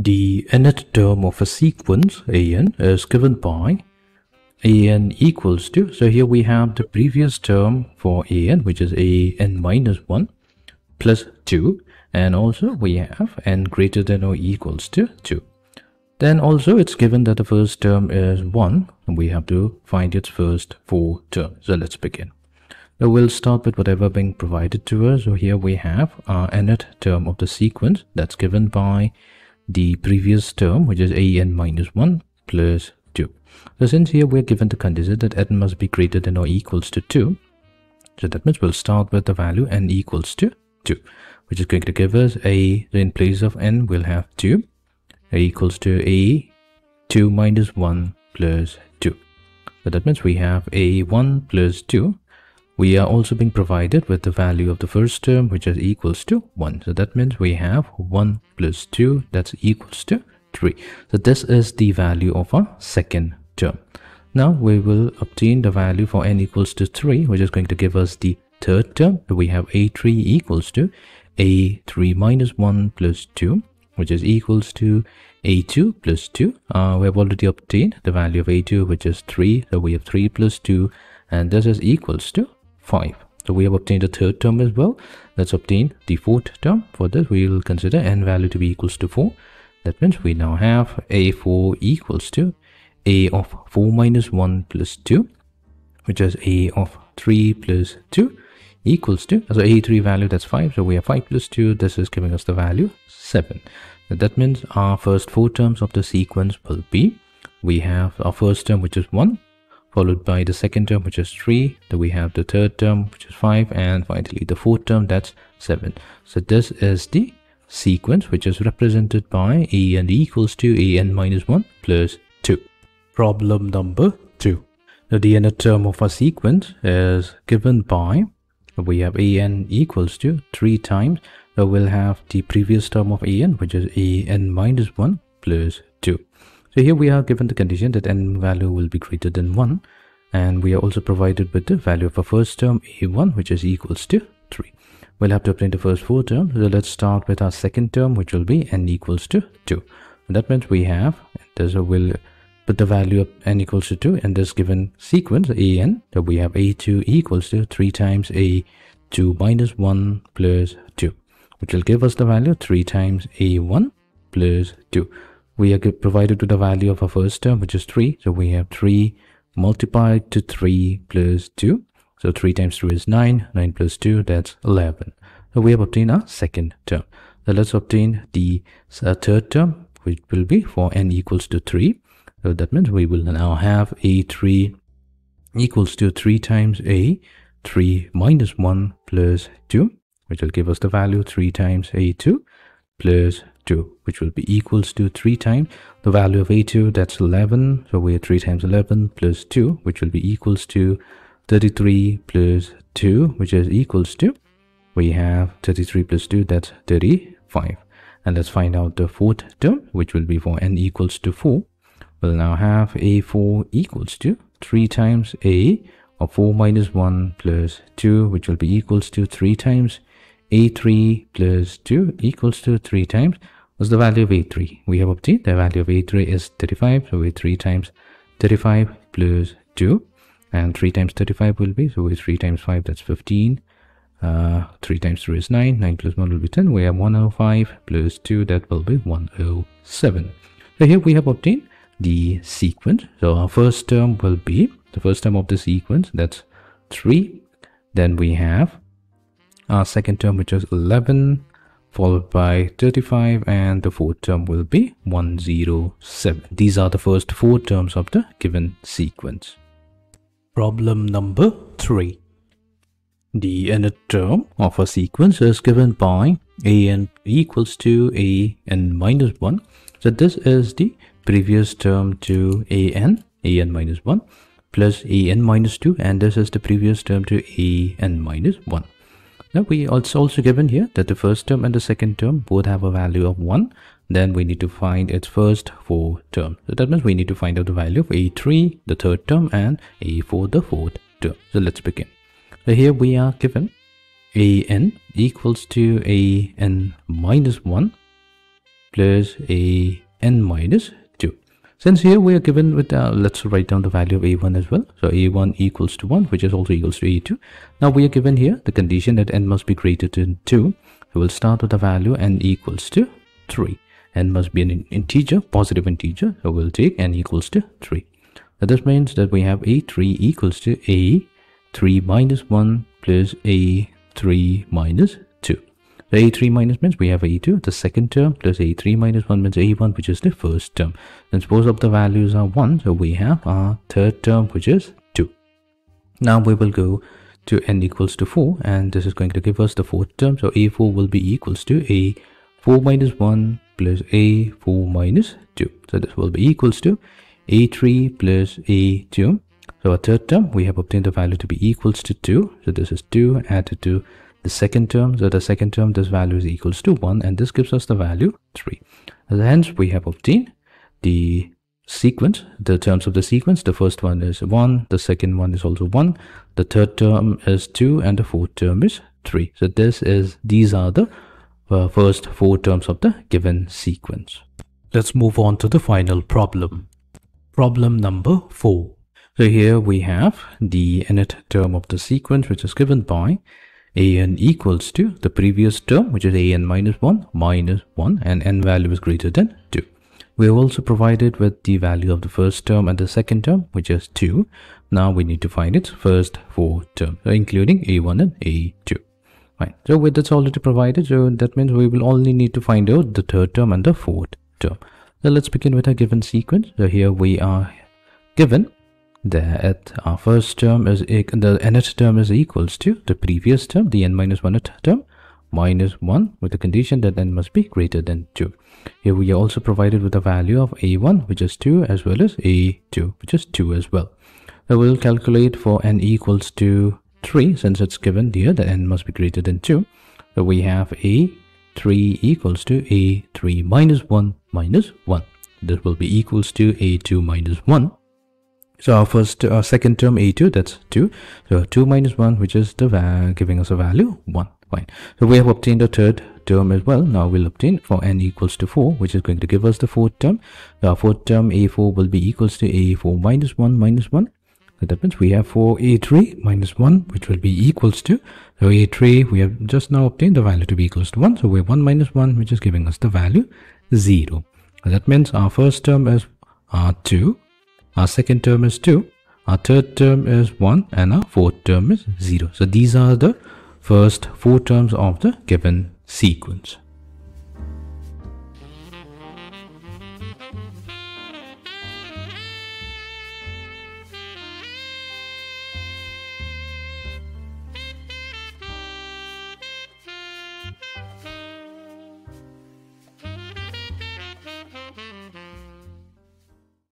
The nth term of a sequence an is given by an equals to, so here we have the previous term for an which is an minus 1 plus 2 and also we have n greater than or equals to 2. Then also it's given that the first term is 1 and we have to find its first four terms. So let's begin. So we'll start with whatever being provided to us. So here we have our nth term of the sequence that's given by the previous term which is an minus 1 plus 2. So since here we're given the condition that n must be greater than or equals to 2. So that means we'll start with the value n equals to 2 which is going to give us a in place of n we'll have 2 a equals to a 2 minus 1 plus 2 so that means we have a 1 plus 2 we are also being provided with the value of the first term which is equals to 1 so that means we have 1 plus 2 that's equals to 3 so this is the value of our second term. Now we will obtain the value for n equals to 3 which is going to give us the third term. We have a3 equals to a3 minus 1 plus 2 which is equals to a2 plus 2 uh, we have already obtained the value of a2 which is 3 so we have 3 plus 2 and this is equals to 5 so we have obtained the third term as well. Let's obtain the fourth term for this. We will consider n value to be equals to 4 that means we now have a4 equals to a of 4 minus 1 plus 2 which is a of 3 plus 2 equals to so a3 value that's 5 so we have 5 plus 2 this is giving us the value 7 so that means our first four terms of the sequence will be we have our first term which is 1 followed by the second term which is 3 then we have the third term which is 5 and finally the fourth term that's 7 so this is the sequence which is represented by a and equals to a n minus 1 plus 2 problem number 2 now the nth term of a sequence is given by we have an equals to 3 times. So we'll have the previous term of an which is an minus 1 plus 2 so here we are given the condition that n value will be greater than 1 and we are also provided with the value of our first term a1 which is equals to 3 we'll have to obtain the first four terms so let's start with our second term which will be n equals to 2 and that means we have so we'll put the value of n equals to 2 in this given sequence an so we have a2 equals to 3 times a2 minus 1 plus 2 which will give us the value 3 times a1 plus 2 we are provided with the value of our first term which is 3 so we have 3 multiplied to 3 plus 2 so 3 times 3 is 9 9 plus 2 that's 11 so we have obtained our second term. So let's obtain the uh, third term which will be for n equals to 3 so that means we will now have a3 equals to 3 times a 3 minus 1 plus 2 which will give us the value 3 times a2 plus 2 which will be equals to 3 times the value of a2 that's 11 so we have 3 times 11 plus 2 which will be equals to 33 plus 2 which is equals to we have 33 plus 2 that's 35 and let's find out the fourth term which will be for n equals to 4 we'll now have a4 equals to 3 times a of 4 minus 1 plus 2 which will be equals to 3 times a3 plus 2 equals to 3 times what's the value of a3 we have obtained the value of a3 is 35 so we 3 times 35 plus 2 and 3 times 35 will be so we 3 times 5 that's 15 uh, 3 times 3 is 9 9 plus 1 will be 10 we have 105 plus 2 that will be 107 so here we have obtained the sequence. So our first term will be the first term of the sequence, that's 3. Then we have our second term, which is 11, followed by 35, and the fourth term will be 107. These are the first four terms of the given sequence. Problem number 3. The nth term of a sequence is given by a n equals to a n minus 1. So this is the previous term to an, an minus 1 plus an minus 2 and this is the previous term to an minus 1. Now we also also given here that the first term and the second term both have a value of 1 then we need to find its first four terms. So that means we need to find out the value of a3 the third term and a4 the fourth term. So let's begin. So here we are given an equals to an minus 1 plus a n minus 2. Since here we are given with, uh, let's write down the value of a1 as well. So a1 equals to 1, which is also equals to a2. Now we are given here the condition that n must be greater than 2. We'll start with the value n equals to 3. n must be an integer, positive integer. So we'll take n equals to 3. So this means that we have a3 equals to a3 minus 1 plus a3 minus the a3 minus means we have a2, the second term, plus a3 minus 1 means a1, which is the first term. Since both of the values are 1, so we have our third term, which is 2. Now we will go to n equals to 4, and this is going to give us the fourth term. So a4 will be equals to a4 minus 1 plus a4 minus 2. So this will be equals to a3 plus a2. So our third term, we have obtained the value to be equals to 2. So this is 2 added to the second term so the second term this value is equals to 1 and this gives us the value 3 and hence we have obtained the sequence the terms of the sequence. The first one is 1 the second one is also 1 the third term is 2 and the fourth term is 3 so this is these are the uh, first four terms of the given sequence. Let's move on to the final problem. Problem number 4 so here we have the nth term of the sequence which is given by an equals to the previous term which is an minus 1 minus 1 and n value is greater than 2. We have also provided with the value of the first term and the second term which is 2. Now we need to find its first four terms uh, including a1 and a2. Right. So with that's already provided so that means we will only need to find out the third term and the fourth term. So let's begin with a given sequence. So here we are given that our first term is the nth term is equals to the previous term the n minus 1th term minus 1 with the condition that n must be greater than 2 here we are also provided with the value of a1 which is 2 as well as a2 which is 2 as well. We'll calculate for n equals to 3 since it's given here that n must be greater than 2 so we have a3 equals to a3 minus 1 minus 1 this will be equals to a2 minus 1 so our first, our second term a2, that's 2. So 2 minus 1, which is the giving us a value 1. Fine. So we have obtained a third term as well. Now we'll obtain for n equals to 4, which is going to give us the fourth term. The fourth term a4 will be equals to a4 minus 1 minus 1. So that means we have 4a3 minus 1, which will be equals to, so a3, we have just now obtained the value to be equals to 1. So we have 1 minus 1, which is giving us the value 0. So that means our first term is uh, 2 our second term is 2 our third term is 1 and our fourth term is 0 so these are the first four terms of the given sequence